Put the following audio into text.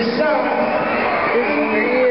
The sun is real.